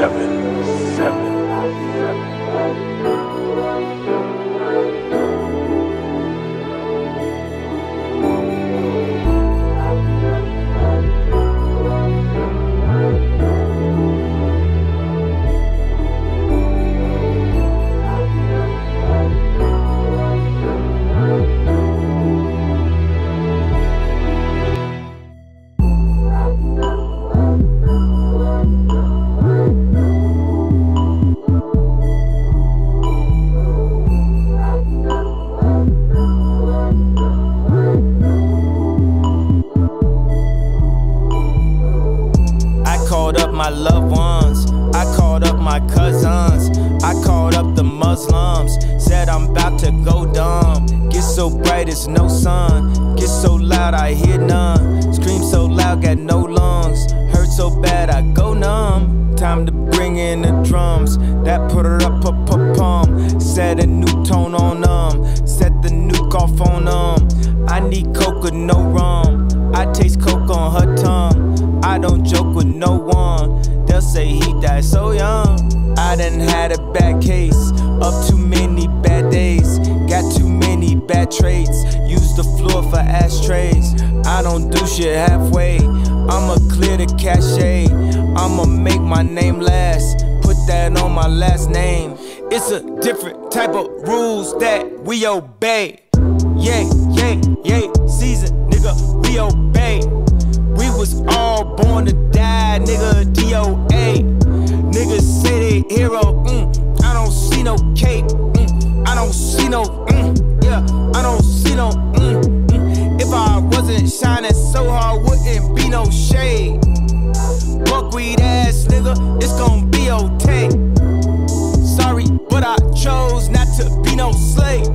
seven, my loved ones. I called up my cousins. I called up the Muslims. Said I'm about to go dumb. Get so bright it's no sun. Get so loud I hear none. Scream so loud got no lungs. Hurt so bad I go numb. Time to bring in the drums. That put her up, up, up, pum. Set a new tone on them. Set the nuke off on them. I need coke no rum. I taste coke on her tongue. I don't joke with no one. They'll say he died so young. I done had a bad case, up too many bad days. Got too many bad traits. Use the floor for ashtrays. I don't do shit halfway. I'ma clear the cachet. I'ma make my name last. Put that on my last name. It's a different type of rules that we obey. Yeah, yeah, yeah. Season, nigga, we obey. No. Mm, yeah, I don't see no. Mm, mm. If I wasn't shining so hard, wouldn't be no shade. Buckwheat ass nigga, it's gonna be okay. Sorry, but I chose not to be no slave.